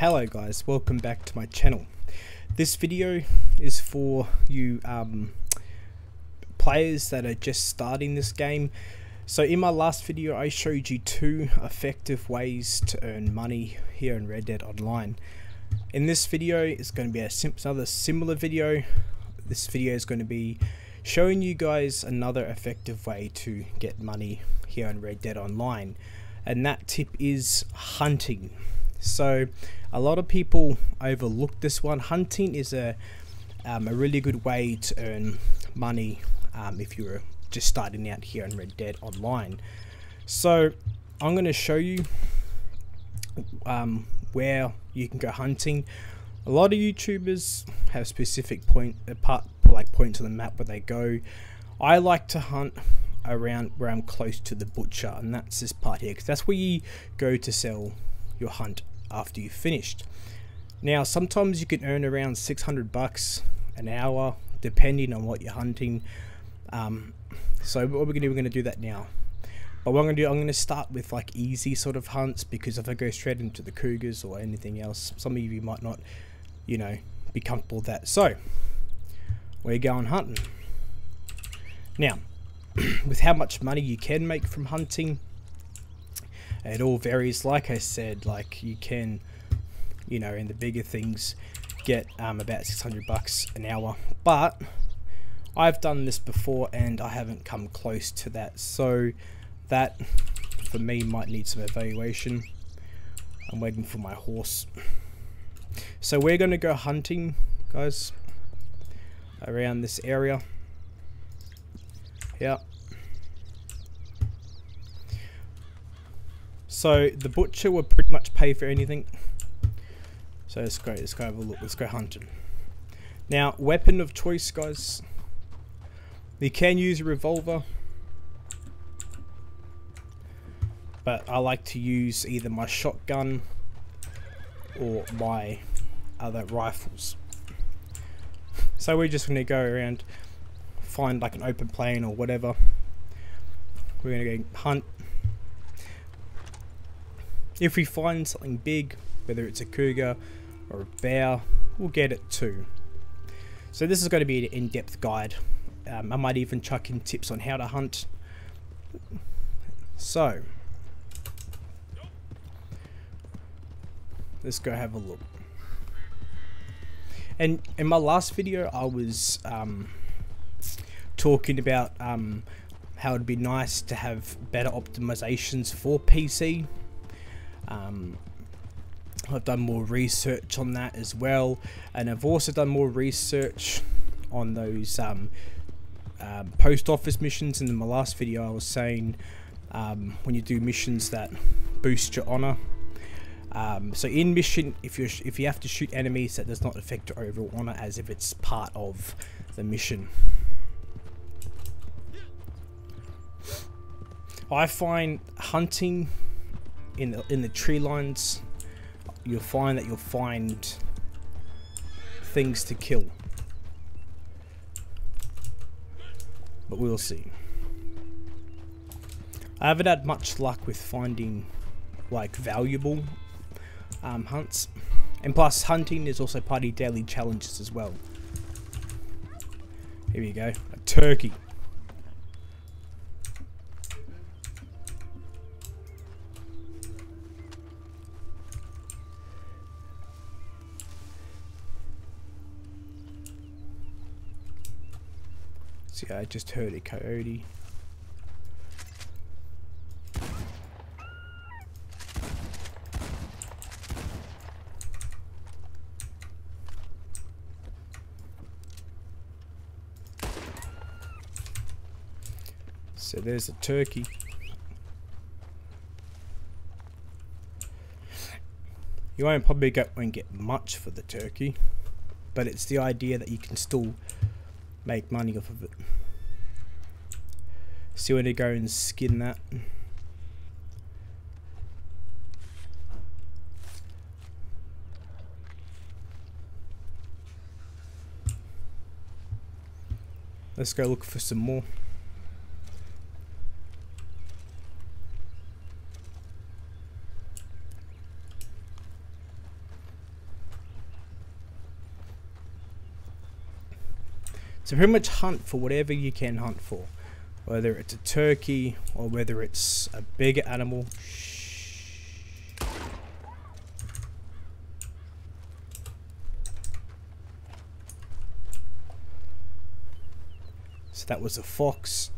Hello guys, welcome back to my channel. This video is for you um, players that are just starting this game. So in my last video I showed you two effective ways to earn money here in Red Dead Online. In this video it's going to be a sim another similar video. This video is going to be showing you guys another effective way to get money here in Red Dead Online and that tip is hunting. So a lot of people overlook this one. Hunting is a, um, a really good way to earn money um, if you're just starting out here in Red Dead Online. So I'm going to show you um, where you can go hunting. A lot of YouTubers have specific point uh, part like points on the map where they go. I like to hunt around where I'm close to the butcher, and that's this part here because that's where you go to sell your hunt after you've finished. Now, sometimes you can earn around 600 bucks an hour, depending on what you're hunting. Um, so what we're gonna do, we're gonna do that now. But what I'm gonna do, I'm gonna start with like easy sort of hunts because if I go straight into the cougars or anything else, some of you might not, you know, be comfortable with that. So we're going hunting. Now, with how much money you can make from hunting, it all varies. Like I said like you can you know in the bigger things get um, about 600 bucks an hour. But I've done this before and I haven't come close to that. So that for me might need some evaluation. I'm waiting for my horse. So we're gonna go hunting guys around this area. Yeah So the butcher will pretty much pay for anything. So let's go, let's go have a look, let's go hunting. Now, weapon of choice, guys. You can use a revolver. But I like to use either my shotgun or my other rifles. So we're just going to go around, find like an open plain or whatever. We're going to go hunt if we find something big, whether it's a cougar or a bear, we'll get it too. So this is going to be an in-depth guide. Um, I might even chuck in tips on how to hunt. So, let's go have a look. And in my last video, I was um, talking about um, how it'd be nice to have better optimizations for PC um, I've done more research on that as well, and I've also done more research on those um, um, post office missions. And In my last video, I was saying um, when you do missions that boost your honor. Um, so in mission, if you if you have to shoot enemies, that does not affect your overall honor, as if it's part of the mission. I find hunting in the, in the tree lines, you'll find that you'll find things to kill. But we'll see. I haven't had much luck with finding like valuable um, hunts. And plus hunting is also part of daily challenges as well. Here we go. A turkey. See, I just heard a coyote. So there's a turkey. You won't probably get, won't get much for the turkey, but it's the idea that you can still make money off of it. You want to go and skin that. Let's go look for some more. So pretty much hunt for whatever you can hunt for. Whether it's a turkey or whether it's a bigger animal. So that was a fox.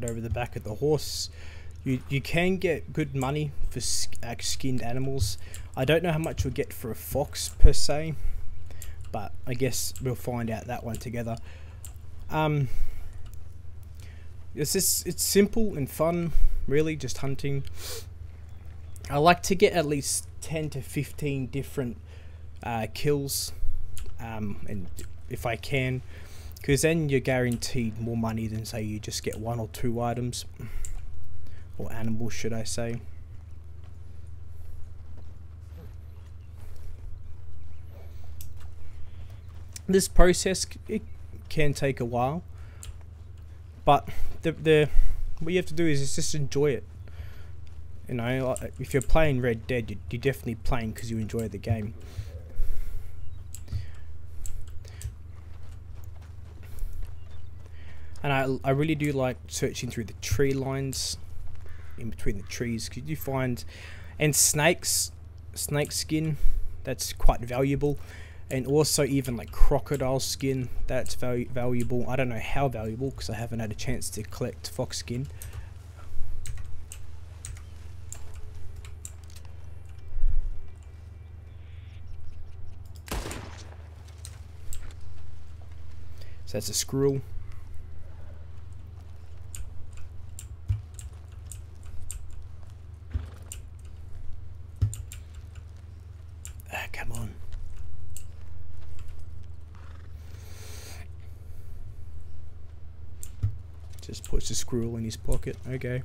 That over the back of the horse. You, you can get good money for uh, skinned animals. I don't know how much you'll get for a fox per se, but I guess we'll find out that one together. Um, it's just it's simple and fun, really, just hunting. I like to get at least ten to fifteen different uh, kills, um, and if I can, because then you're guaranteed more money than say you just get one or two items or animals should I say. This process it can take a while but the, the what you have to do is just enjoy it. You know if you're playing Red Dead you're definitely playing because you enjoy the game and I, I really do like searching through the tree lines in between the trees. Because you find and snakes snake skin that's quite valuable. And also even like crocodile skin that's very valuable. I don't know how valuable because I haven't had a chance to collect fox skin. So that's a squirrel Just puts a squirrel in his pocket. Okay.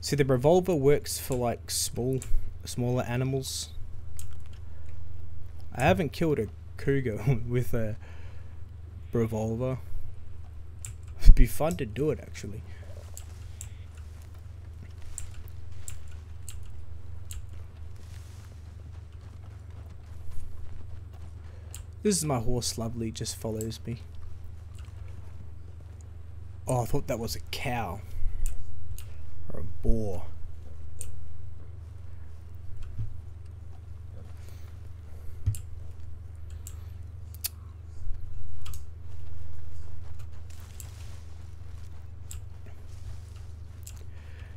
See, the revolver works for like small, smaller animals. I haven't killed a cougar with a revolver. It'd be fun to do it actually. This is my horse, Lovely, just follows me. Oh, I thought that was a cow. Or a boar.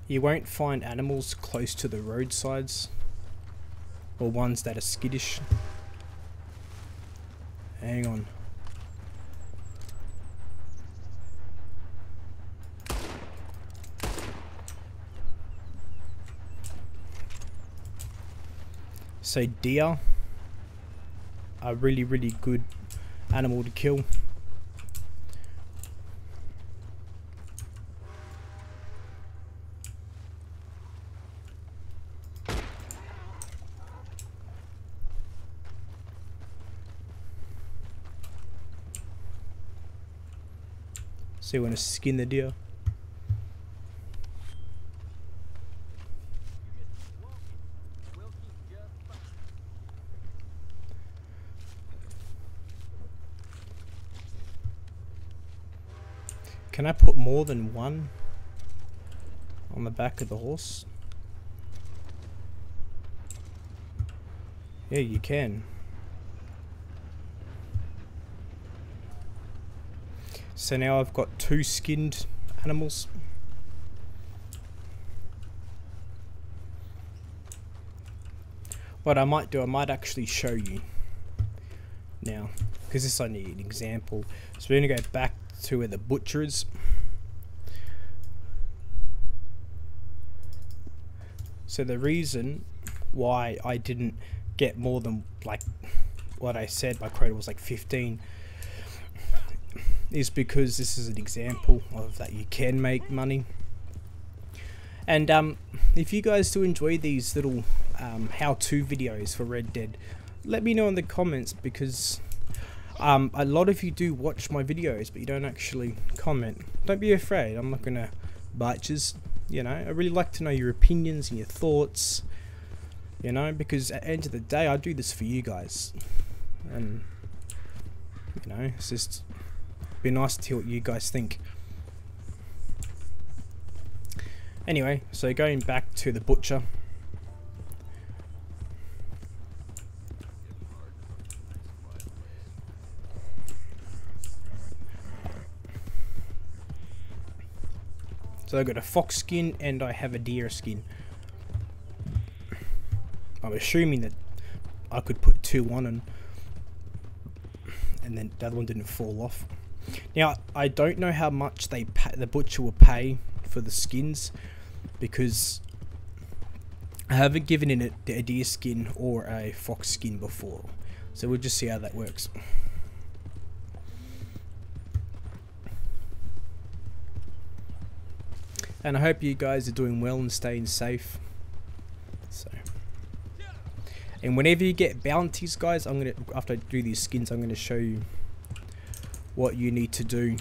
You won't find animals close to the roadsides or ones that are skittish. Hang on. So deer are really, really good animal to kill. So you want to skin the deer. Can I put more than one on the back of the horse? Yeah, you can. So now I've got two skinned animals. What I might do, I might actually show you now, because this is only an example. So we're going to go back to where the butcher is. So the reason why I didn't get more than like what I said my quota was like 15 is because this is an example of that you can make money. And um, if you guys do enjoy these little um, how-to videos for Red Dead, let me know in the comments because um, a lot of you do watch my videos but you don't actually comment. Don't be afraid, I'm not gonna bite you, you know. I really like to know your opinions and your thoughts, you know, because at the end of the day I do this for you guys. And, you know, it's just be nice to hear what you guys think. Anyway, so going back to the butcher. So I got a fox skin and I have a deer skin. I'm assuming that I could put two on and and then the other one didn't fall off. Now I don't know how much they pay, the butcher will pay for the skins because I haven't given in a deer skin or a fox skin before. So we'll just see how that works. And I hope you guys are doing well and staying safe. So, and whenever you get bounties, guys, I'm gonna after I do these skins, I'm gonna show you what you need to do.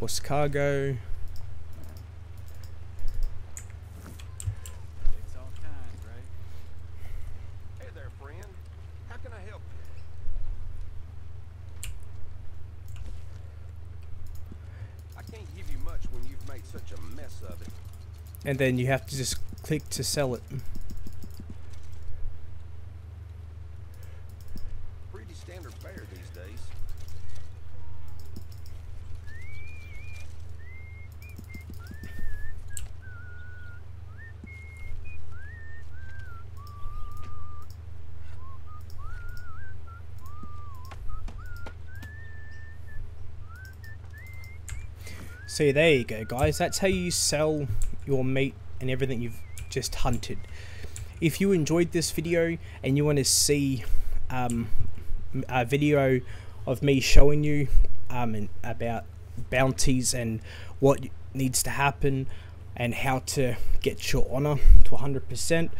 Horse cargo. and then you have to just click to sell it. Pretty standard fare these days. So there you go guys, that's how you sell your meat and everything you've just hunted. If you enjoyed this video and you want to see um, a video of me showing you um, about bounties and what needs to happen and how to get your honor to 100%,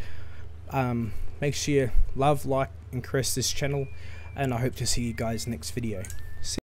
um, make sure you love, like and caress this channel and I hope to see you guys next video.